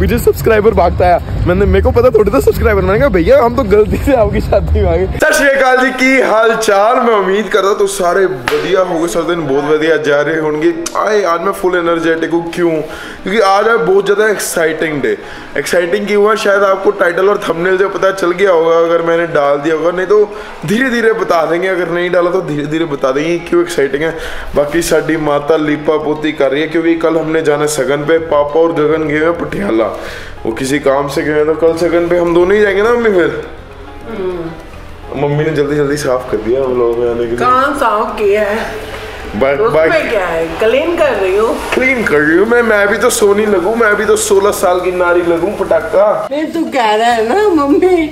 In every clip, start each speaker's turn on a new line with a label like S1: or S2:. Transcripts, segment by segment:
S1: पीछे सब्सक्राइबर भागता है। मैंने, मेरे को पता थोड़ी था सब्सक्राइबर मैंने कहा, भैया, हम तो गलती से आपकी शादी में आ गए सत श्री अकाल जी, की हाल चाल मैं उम्मीद करता तो सारे बढ़िया हो गए सब दिन बहुत बढ़िया जा रहे होंगे। आए, आज मैं फुल एनर्जेटिक हूँ। क्यों? क्योंकि आज है बहुत ज़्यादा एक्साइटिंग डे एक्साइटिंग क्यों हुआ शायद आपको टाइटल और थंबनेल से पता चल गया होगा, अगर मैंने डाल दिया होगा। नहीं तो धीरे धीरे बता देंगे। अगर नहीं डाला तो धीरे धीरे बता देंगे क्यों एक्साइटिंग है। बाकी साड़ी माता लीपा पोती कर रही है, क्योंकि कल हमने जाना सगन पे। पापा और गगन गए हैं पटियाला। वो किसी काम से गए तो कल सगन पे हम दोनों ही जाएँगे ना मम्मी फिर? मम्मी ने जल्दी जल्दी साफ़ कर दिया हम लोग आने के लिए।
S2: कहाँ साफ़ किया है। क्या है? क्लीन कर रही हूँ।
S1: क्लीन कर रही हूँ मैं। मैं भी तो सोनी लगूं मैं भी तो 16 साल की नारी लगूं पटाखा
S2: नहीं तू कह रहा है ना मम्मी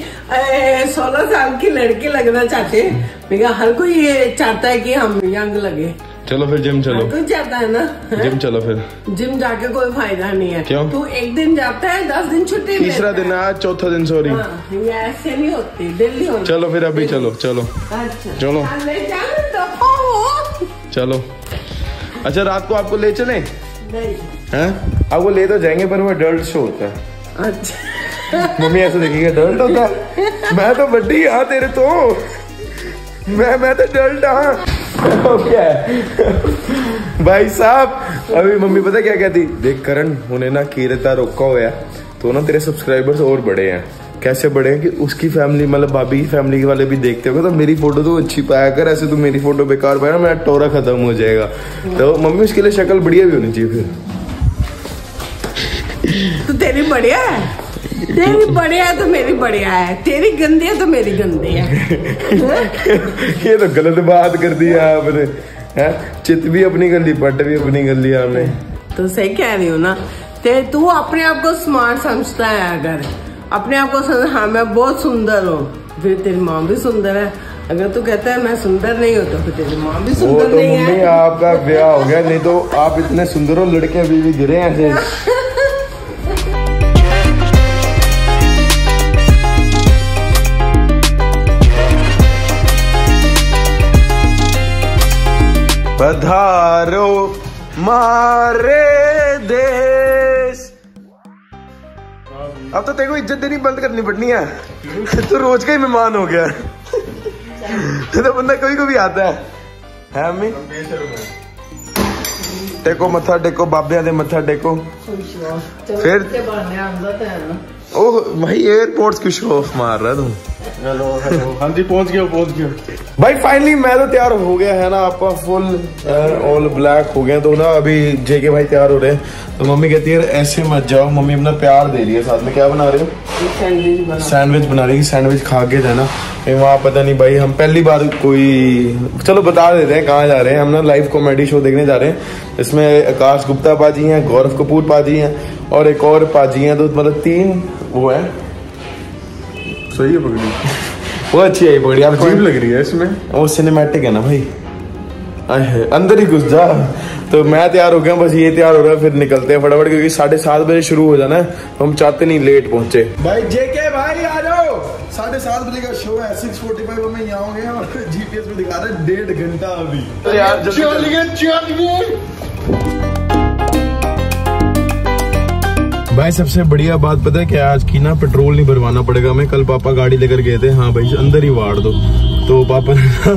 S2: सोलह साल की लड़की लगना चाहते हैं। मैं कहा, हर कोई ये चाहता है कि हम यंग लगे।
S1: चलो फिर जिम चलो।
S2: कोई चाहता है ना?
S1: जिम चलो फिर।
S2: जिम जाके कोई फ़ायदा नहीं है।
S1: क्यों?
S2: तू एक दिन जाता है दस दिन छुट्टी
S1: तीसरा दिन आज चौथा दिन सॉरी
S2: हाँ, ये ऐसे नहीं होती दिल्ली होती।
S1: चलो फिर अभी चलो चलो।
S2: अच्छा।
S1: चलो।
S2: चले तो हो।
S1: अच्छा रात को आपको ले चले?
S2: नहीं।
S1: हैं? आपको ले तो जाएँगे पर वो डल्ट शो होता है।
S2: अच्छा।
S1: मम्मी ऐसे देखेंगे डल्ट होता है? मैं तो बड्डी हाँ तेरे तो। मैं मैं तो डल्ट हाँ। क्या भाई साहब, अभी मम्मी पता क्या कहती? देख करण उन्हें ना कीरता रोका हुआ तो ना तेरे सब्सक्राइबर्स और बड़े हैं। कैसे बड़े हैं कि उसकी फैमिली मतलब भाभी की फैमिली वाले भी देखते होगा तो मेरी फ़ोटो तो अच्छी पाया कर, ऐसे तो मेरी फ़ोटो बेकार पाया मेरा टोरा खत्म हो जाएगा। तो मम्मी, उसके लिए शक्ल बढ़िया भी होनी चाहिए फिर।
S2: तो तेरी बढ़िया है? तेरी बढ़िया है तो मेरी बढ़िया है। तेरी गंदी है तो मेरी गंदी है।
S1: ये तो गलत बात कर दी आपने हैं? चित भी अपनी कर ली पट भी अपनी कर लिया हमने
S2: तो सही कह रही हूँ ना? ते तू अपने आप को स्मार्ट समझता है अगर। अपने आप को समझ हाँ मैं बहुत सुंदर हूँ फिर तेरी माँ भी सुंदर है। अगर तू कहता है मैं सुंदर नहीं हूँ तो फिर तेरी माँ भी
S1: वो
S2: सुंदर
S1: तो
S2: नहीं है।
S1: आपका ब्याह हो गया नहीं तो आप इतने सुंदर हो लड़के अभी भी गिरे हैं ऐसे। पधारो मारे देश। अब तो तेरे को इज़्ज़त देनी बंद करनी पड़नी है। तू रोज का ही मेहमान हो गया। तो बंदा कभी कभी आता है। है अम्मी? टेको मत्था टेको बाबिया दे मत्था टेको। फिर? ओह भाई एयरपोर्ट्स की शो ऑफ़ मार रहा तू
S3: हेलो हेलो। हाँ जी पहुँच गया पहुँच गया।
S1: भाई फाइनली मैं तो तैयार हो गया है ना आपका फुल ऑल ब्लैक हो गया। तो ना अभी जेके भाई तैयार हो रहे हैं। तो मम्मी कहती है ऐसे मत जाओ मम्मी अपना प्यार दे रही है साथ में। क्या बना रहे हो? सैंडविच बना। रही है सैंडविच खा के जाना। वहाँ पता नहीं भाई हम पहली बार कोई चलो बता देते हैं कहाँ जा रहे हैं। हम ना लाइव कॉमेडी शो देखने जा रहे हैं। इसमें आकाश गुप्ता पाजी हैं गौरव कपूर पाजी हैं और एक और पाजी हैं तो मतलब तीन वो है।
S3: सही है पकड़ी।
S1: वो अच्छी है पकड़ी। आप
S3: लग रही है इसमें।
S1: वो सिनेमैटिक है ना भाई। अंदर ही घुस जा। तो मैं तैयार हो गया बस ये तैयार हो रहा है फिर निकलते हैं फटाफट क्योंकि साढ़े सात बजे शुरू हो जाना है। तो हम चाहते नहीं लेट पहुँचे। भाई जेके भाई आ जाओ। साढ़े सात बजे का शो है सिक्स फोर्टी फाइव में यहाँ होंगे और जीपीएस में दिखा रहे हैं डेढ़ घंटा अभी। तो यार जल्दी चल। भाई सबसे बढ़िया बात पता है क्या आज की ना पेट्रोल नहीं भरवाना पड़ेगा हमें। कल पापा गाड़ी लेकर गए थे। हाँ भाई अंदर ही वाड़ दो। तो पापा ने ना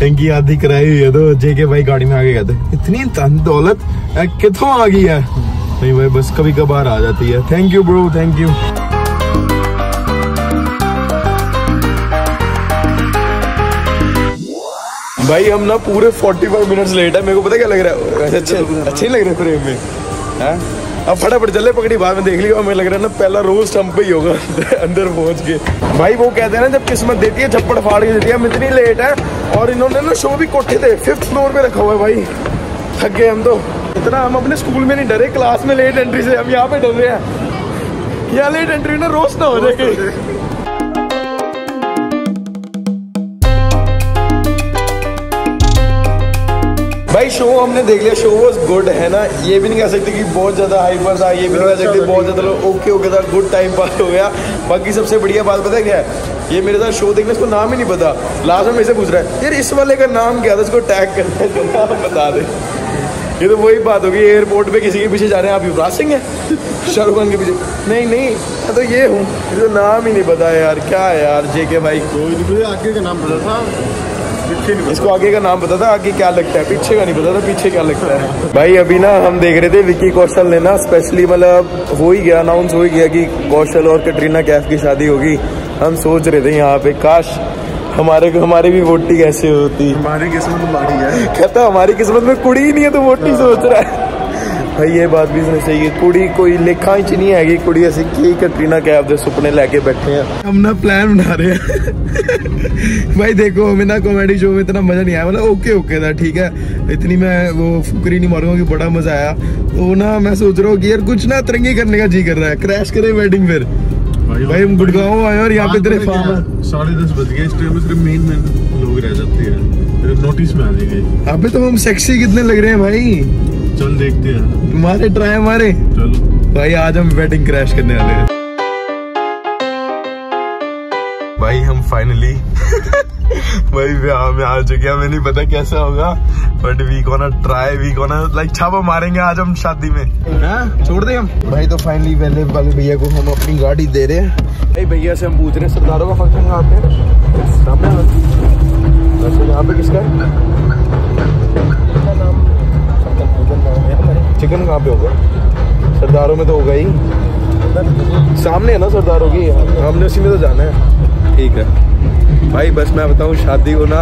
S1: टंकी आधी कराई हुई है तो जेके भाई गाड़ी में आगे गए थे इतनी धन दौलत कितों आ गई है? नहीं भाई बस कभी कभार आ जाती है। Thank you bro thank you भाई हम ना पूरे 45 मिनट्स लेट है। मेरे को पता क्या लग रहा है? अच्छे अच्छे लग रहे फ्रेम में। हैं? अब फटाफट चले पकड़ी बाद में देख लिया। हमें लग रहा है ना, पहला रोज हम ही होगा, अंदर पहुँच के। भाई, वो कहते हैं ना, जब किस्मत देती है छप्पड़ फाड़ के देती है, हम इतनी लेट है, और इन्होंने ना शो भी कोठे थे फिफ्थ फ्लोर पे रखा हुआ है भाई। थक गए हम तो। इतना हम अपने स्कूल में नहीं डरे क्लास में लेट एंट्री से हम यहाँ पे डर रहे हैं। यहाँ लेट एंट्री ना रोज ना हो जाए। भाई शो हमने देख लिया शो वाज गुड है ना? ये भी नहीं कह सकते कि बहुत ज़्यादा हाइपर था ये भी नहीं कह सकते बहुत ज़्यादा ओके हो गया था गुड टाइम पास हो गया। बाकी सबसे बढ़िया बात पता है क्या है? ये मेरे साथ शो देखने इसको नाम ही नहीं पता। लास्ट में मेरे से पूछ रहा है यार इस वाले का नाम क्या था? इसको टैग करना है तो नाम बता दे। ये तो वही बात होगी एयरपोर्ट पे किसी के पीछे जा रहे हैं आप युवराज सिंह है? शाहरुख खान के पीछे। नहीं नहीं मैं तो ये हूँ ये तो नाम ही नहीं पता यार क्या है यार जे के भाई?
S3: कोई आगे का नाम पता था।
S1: इसको आगे का नाम पता था आगे क्या लगता है? पीछे का नहीं पता था पीछे क्या लगता है? भाई अभी ना हम देख रहे थे विकी कौशल ने ना स्पेशली मतलब हो ही गया अनाउंस हो ही गया कि कौशल और कटरीना कैफ की शादी होगी। हम सोच रहे थे यहाँ पे काश हमारे हमारी भी वोटी कैसे होती।
S3: हमारी किस्मत हमारी है।
S1: कहता हमारी किस्मत में कुड़ी ही नहीं है तो वोटी सोच रहा है। भाई ये बात भी इसने सही है कुड़ी कोई लेखा ही च नहीं हैगी कुड़ी ਅਸੀਂ ਕੀ ਕਟਰੀਨਾ कैफ ਦੇ ਸੁਪਨੇ ਲੈ ਕੇ बैठे हैं हम ना प्लान बना रहे हैं भाई देखो हमें ना कॉमेडी शो में इतना मजा नहीं आया मतलब ओके ओके था ठीक है इतनी मैं वो फुकरी नहीं मारूंगा कि बड़ा मजा आया तो ना मैं सोच रहा हूँ कि यार कुछ ना तरंगी करने का जी कर रहा है क्रैश करे वेडिंग फिर भाई हम गुड़गांव आए और यहाँ पे तेरे फार्म है
S3: साढ़े दस बज गए इस टाइम में सिर्फ मेन मेन लोग रह जाते हैं फिर नोटिस में आ जाएंगे
S1: अबे तो हम सेक्सी कितने लग रहे हैं भाई
S3: चल देखते हैं।
S1: हमारे ट्राई हमारे
S3: चलो।
S1: भाई आज हम वेडिंग क्रैश करने वाले हैं। भाई हम फाइनली भाई ब्याह में आ चुके हैं। हमें नहीं पता कैसा होगा but we gonna try we gonna like छापा मारेंगे आज हम शादी में। हाँ? छोड़ दे हम। भाई तो फाइनली पहले वाले भैया को हम अपनी गाड़ी दे रहे हैं। भाई भैया से हम पूछ रहे हैं सरदारों का फ़ंक्शन कहाँ पे है? यहाँ पे किसका है? चिकन कहाँ पे होगा सरदारों में तो होगा ही। सामने है ना सरदारों की? हमने उसी में तो जाना है। ठीक है। भाई बस मैं बताऊँ शादी को ना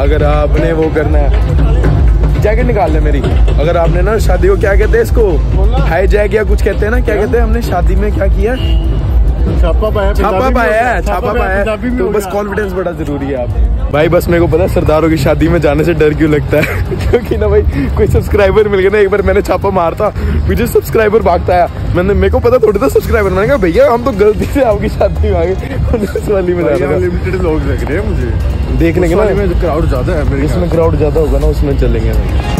S1: अगर आपने वो करना है। जैकेट निकाल ले मेरी। अगर आपने ना शादी को क्या कहते हैं इसको? हाई जैक या कुछ कहते हैं ना? क्या? कहते हैं? हमने शादी में क्या किया?
S3: छापा पाया
S1: छापा पाया है छापा पाया तो बस कॉन्फिडेंस बड़ा ज़रूरी है आप। भाई बस मेरे को पता है सरदारों की शादी में जाने से डर क्यों लगता है? क्योंकि ना भाई कोई सब्सक्राइबर मिल गया ना एक बार मैंने छापा मारता मुझे सब्सक्राइबर भागता है मैंने मेरे को पता थोड़ी था सब्सक्राइबर मैंने कहा भैया हम तो गलती से आपकी शादी में आ गए। उस वाली में
S3: लिमिटेड लोग लग रहे हैं मुझे।
S1: देख लेंगे
S3: उस
S1: ना।
S3: क्राउड ज़्यादा है
S1: इसमें क्राउड ज़्यादा होगा ना उसमें चलेंगे भाई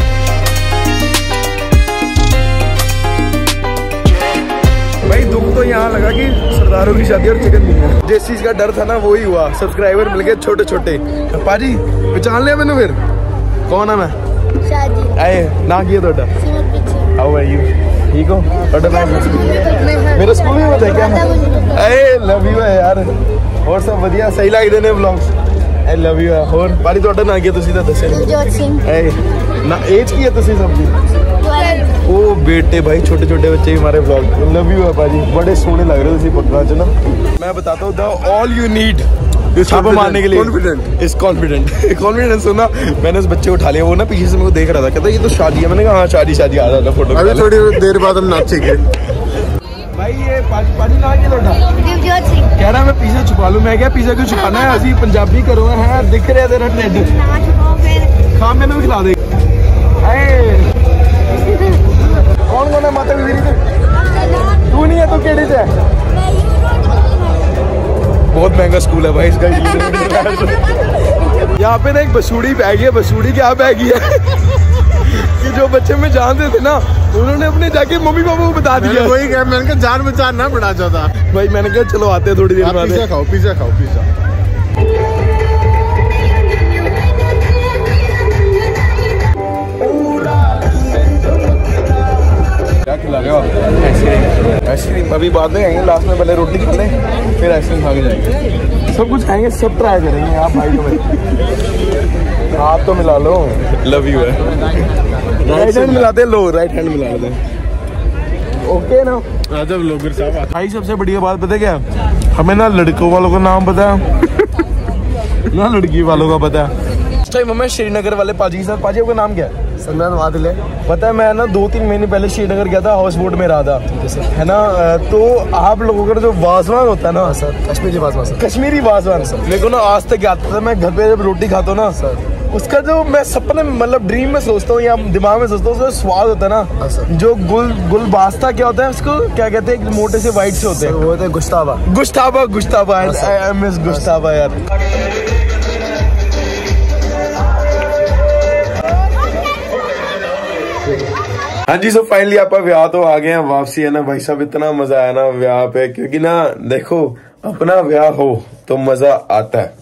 S1: भाई दुख तो यहाँ लगा कि सरदारों की शादी और चिकन नहीं है जिस चीज का डर था ना वही हुआ सब्सक्राइबर मिल गए छोटे छोटे पाजी पहचान लिया मैंने फिर कौन है मैं
S4: शादी
S1: आए ना किया ਤੁਹਾਡਾ
S4: सिमर पीछे
S1: हाउ आर यू ठीक हो ਤੁਹਾਡਾ ਨਾਮ ਮੇਰਾ ਸਕੂਲ ਵੀ ਪਤਾ ਕਿਆ ਏ ਲਵ ਯੂ ਹੈ ਯਾਰ ਹੋਰ ਸਭ ਵਧੀਆ ਸਹੀ ਲੱਗਦੇ ਨੇ ਵਲੌਗਸ ਆਈ ਲਵ ਯੂ ਹੋਰ ਪਾਰੀ ਤੁਹਾਡਾ ਨਾਂ ਕੀ ਹੈ ਤੁਸੀਂ ਤਾਂ ਦੱਸਿਆ ਨਹੀਂ
S4: दिलजोत सिंह
S1: ਏ ਨਾ ਏਜ ਕੀ ਹੈ ਤੁਸੀਂ ਸਭ ਦੀ ओ बेटे भाई छोटे छोटे बच्चे भी हमारे ब्लॉग लव यू पापा जी बड़े सोने लग रहे थे पकड़ा च ना। मैं बताता हूँ द ऑल यू नीड मारने के लिए। कॉन्फिडेंट कॉन्फिडेंट कॉन्फिडेंस मैंने उस बच्चे को उठा लिया वो ना पीछे से मेरे को देख रहा था। कहता ये तो शादी है। मैंने कहा हाँ शादी शादी आ रहा था फ़ोटो
S3: अभी थोड़ी देर बाद हम नाचेंगे।
S1: भाई ये पानी पीछे छुपा लू। मैं क्या पीछे छुपाना अभी करो। है दिख रहे खा हाँ, मैंने भी खिला कौन कौन है माता गुजरी थे तू नहीं है तू केड़े से है? बहुत महँगा स्कूल है भाई इसका। यहाँ पे ना एक बसूड़ी बैगी है बसूड़ी क्या बैगी है? कि जो बच्चे में जानते थे ना उन्होंने अपने जाके मम्मी पापा को बता दिया।
S3: वही कहा मैंने कहा जान बचाना बड़ा ज़्यादा।
S1: भाई मैंने कहा चलो आते हैं थोड़ी देर बाद।
S3: पिज्जा खाओ पिज्जा खाओ पिज्जा।
S1: खिला रहे हो आप आइसक्रीम आइसक्रीम अभी बाद में खाएँगे लास्ट में पहले रोटी खा लें फिर आइसक्रीम खा के जाएँगे। सब कुछ खाएँगे सब ट्राई करेंगे आप भाई तो भाई हाथ तो मिला लो। लव यू है। राइट हैंड मिलाते लो राइट हैंड मिला लेते ओके ना?
S3: राजब लोगर साहब
S1: भाई सबसे बढ़िया बात पता क्या? हमें ना लड़कों वालों का नाम पता है। ना लड़की वालों का पता है। इस टाइम हमें श्रीनगर वाले पाजी के साथ पाजी आपका नाम क्या है?
S3: सलमान वादिल है
S1: पता है मैं ना दो तीन महीने पहले श्रीनगर गया था हाउस बोट में रहा था। है ना? तो आप लोगों का जो वाजवान होता है ना?
S3: सर कश्मीरी बात सर
S1: कश्मीरी वाजवान सर मेरे को ना आज तक याद था मैं घर पे जब रोटी खाता हूँ ना
S3: सर।
S1: उसका जो मैं सपने मतलब ड्रीम में सोचता हूँ या दिमाग में सोचता हूँ उसका स्वाद होता है
S3: हाँ,
S1: ना जो गुल गुल बास्ता क्या होता है उसको क्या कहते हैं मोटे से वाइट से होते हैं।
S3: वो थे गुस्तावा।
S1: गुस्ताबा गुस्ताबा
S3: हाँ, सर।
S1: आई मिस गुस्ताबा यार। हाँ जी सो फाइनली आप व्याह तो आ गए हैं वापसी है ना भाई साहब इतना मज़ा आया ना व्याह पे क्योंकि ना देखो अपना व्याह हो तो मज़ा आता है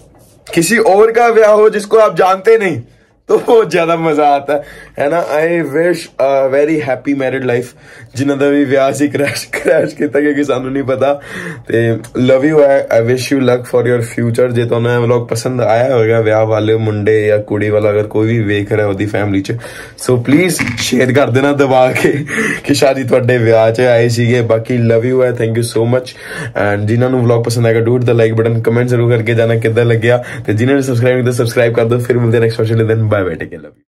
S1: किसी और का व्याह हो जिसको आप जानते नहीं तो बहुत ज्यादा मजा आता है है ना I wish a very happy married life ਜਿਨ੍ਹਾਂ ਦਾ ਵੀ ਵਿਆਹ ਸੀ ਕ੍ਰੈਸ਼ ਕ੍ਰੈਸ਼ ਕੀਤਾ ਕਿ ਸਾਨੂੰ ਨਹੀਂ ਪਤਾ। ਤੇ love you I wish you luck for your future ਜੇ ਤੁਹਾਨੂੰ ਇਹ ਵਲੌਗ ਪਸੰਦ ਆਇਆ ਹੋਵੇਗਾ, ਵਿਆਹ ਵਾਲੇ ਮੁੰਡੇ ਜਾਂ ਕੁੜੀ ਵਾਲਾ, ਅਗਰ ਕੋਈ ਵੀ ਵੇਖ ਰਿਹਾ ਉਹਦੀ ਫੈਮਿਲੀ 'ਚ। ਸੋ ਪਲੀਜ਼ ਸ਼ੇਅਰ ਕਰ ਦੇਣਾ, ਦਬਾ ਕੇ, ਕਿ ਸ਼ਾਦੀ ਤੁਹਾਡੇ ਵਿਆਹ 'ਚ ਆਏ ਸੀਗੇ। ਬਾਕੀ love you I thank you so much and ਜਿਨ੍ਹਾਂ ਨੂੰ ਵਲੌਗ ਪਸੰਦ ਆਇਆ do the like button comment ਜ਼ਰੂਰ ਕਰਕੇ ਜਾਣਾ ਕਿੱਦਾਂ ਲੱਗਿਆ। ਤੇ ਜਿਨ੍ਹਾਂ ਨੇ ਸਬਸਕ੍ਰਾਈਬ ਕੀਤਾ ਸਬਸਕ੍ਰਾਈਬ ਕਰ ਦਿਓ। ਫਿਰ ਮਿਲਦੇ ਨੈਕਸਟ ਸੈਸ਼ਨ ਦੇ බයි වැට කෙල්ලබි